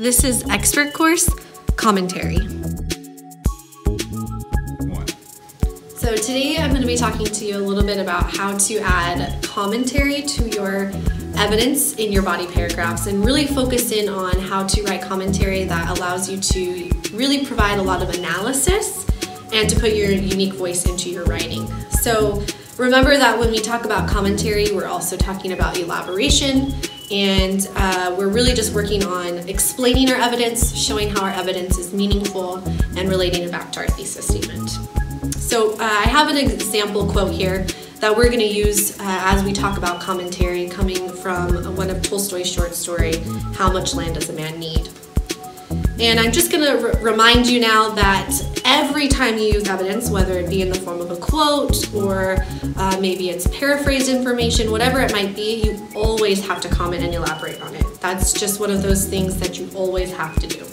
This is Expert Course Commentary. So today I'm going to be talking to you a little bit about how to add commentary to your evidence in your body paragraphs and really focus in on how to write commentary that allows you to really provide a lot of analysis and to put your unique voice into your writing. So remember that when we talk about commentary, we're also talking about elaboration and uh, we're really just working on explaining our evidence, showing how our evidence is meaningful, and relating it back to our thesis statement. So uh, I have an example quote here that we're going to use uh, as we talk about commentary coming from one of Tolstoy's short story, How Much Land Does a Man Need? And I'm just going to remind you now that every time you use evidence, whether it be in the form of a quote or uh, maybe it's paraphrased information, whatever it might be, you always have to comment and elaborate on it. That's just one of those things that you always have to do.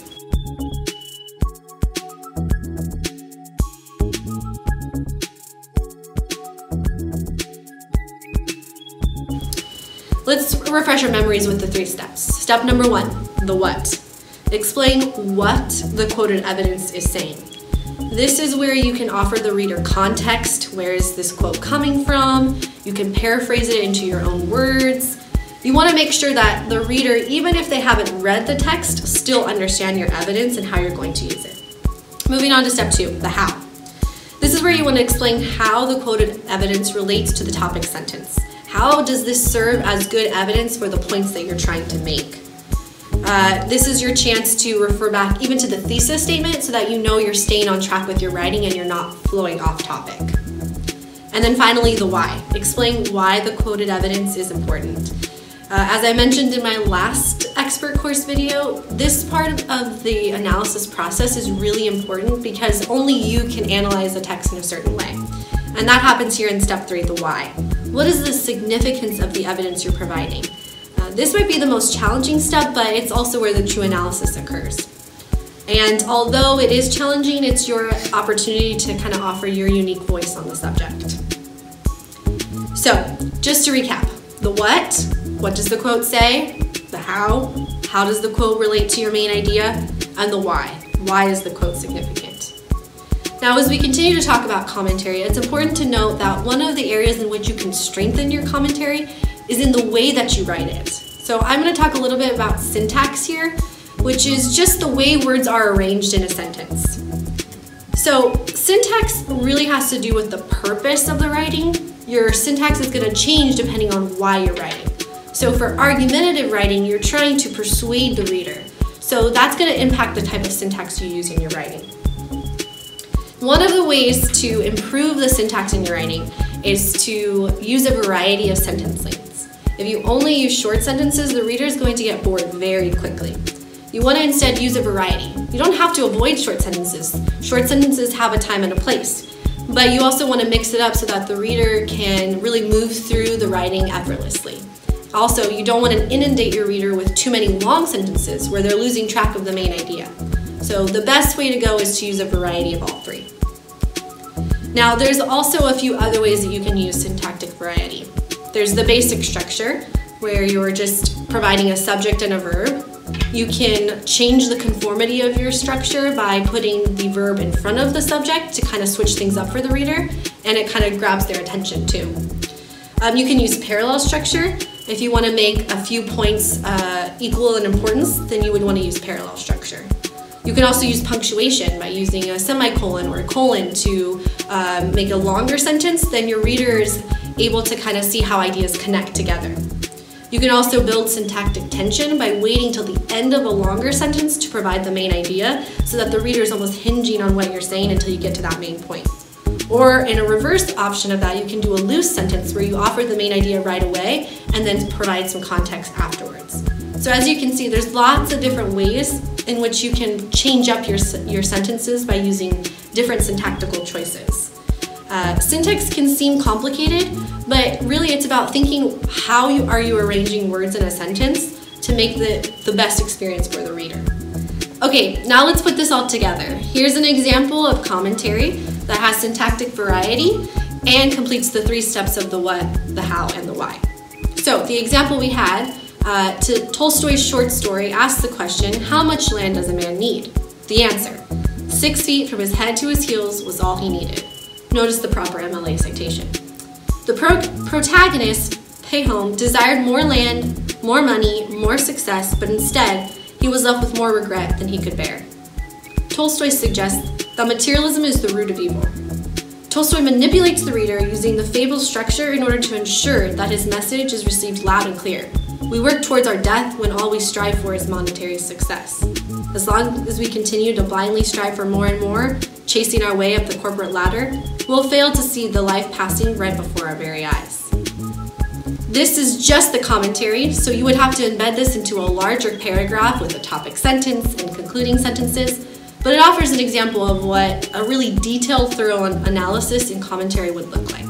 Let's refresh our memories with the three steps. Step number one, the what. Explain what the quoted evidence is saying. This is where you can offer the reader context. Where is this quote coming from? You can paraphrase it into your own words. You want to make sure that the reader, even if they haven't read the text, still understand your evidence and how you're going to use it. Moving on to step two, the how. This is where you want to explain how the quoted evidence relates to the topic sentence. How does this serve as good evidence for the points that you're trying to make? Uh, this is your chance to refer back even to the thesis statement so that you know you're staying on track with your writing and you're not flowing off topic. And then finally, the why. Explain why the quoted evidence is important. Uh, as I mentioned in my last expert course video, this part of the analysis process is really important because only you can analyze a text in a certain way. And that happens here in step three, the why. What is the significance of the evidence you're providing? This might be the most challenging step, but it's also where the true analysis occurs. And although it is challenging, it's your opportunity to kind of offer your unique voice on the subject. So, just to recap the what, what does the quote say? The how, how does the quote relate to your main idea? And the why, why is the quote significant? Now, as we continue to talk about commentary, it's important to note that one of the areas in which you can strengthen your commentary is in the way that you write it. So I'm going to talk a little bit about syntax here, which is just the way words are arranged in a sentence. So syntax really has to do with the purpose of the writing. Your syntax is going to change depending on why you're writing. So for argumentative writing, you're trying to persuade the reader. So that's going to impact the type of syntax you use in your writing. One of the ways to improve the syntax in your writing is to use a variety of sentence lengths. If you only use short sentences, the reader is going to get bored very quickly. You want to instead use a variety. You don't have to avoid short sentences. Short sentences have a time and a place. But you also want to mix it up so that the reader can really move through the writing effortlessly. Also, you don't want to inundate your reader with too many long sentences where they're losing track of the main idea. So the best way to go is to use a variety of all three. Now, there's also a few other ways that you can use syntactic variety. There's the basic structure, where you're just providing a subject and a verb. You can change the conformity of your structure by putting the verb in front of the subject to kind of switch things up for the reader, and it kind of grabs their attention too. Um, you can use parallel structure. If you want to make a few points uh, equal in importance, then you would want to use parallel structure. You can also use punctuation by using a semicolon or a colon to uh, make a longer sentence, then your readers able to kind of see how ideas connect together. You can also build syntactic tension by waiting till the end of a longer sentence to provide the main idea so that the reader is almost hinging on what you're saying until you get to that main point. Or in a reverse option of that, you can do a loose sentence where you offer the main idea right away and then provide some context afterwards. So as you can see, there's lots of different ways in which you can change up your, your sentences by using different syntactical choices. Uh, syntax can seem complicated, but really it's about thinking how you, are you arranging words in a sentence to make the, the best experience for the reader. Okay, now let's put this all together. Here's an example of commentary that has syntactic variety and completes the three steps of the what, the how, and the why. So the example we had, uh, to Tolstoy's short story asks the question How much land does a man need? The answer six feet from his head to his heels was all he needed. Notice the proper MLA citation. The pro- protagonist, Pahom, desired more land, more money, more success, but instead, he was left with more regret than he could bear. Tolstoy suggests that materialism is the root of evil. Tolstoy manipulates the reader using the fable structure in order to ensure that his message is received loud and clear. We work towards our death when all we strive for is monetary success. As long as we continue to blindly strive for more and more, chasing our way up the corporate ladder, we'll fail to see the life passing right before our very eyes. This is just the commentary, so you would have to embed this into a larger paragraph with a topic sentence and concluding sentences, but it offers an example of what a really detailed, thorough analysis and commentary would look like.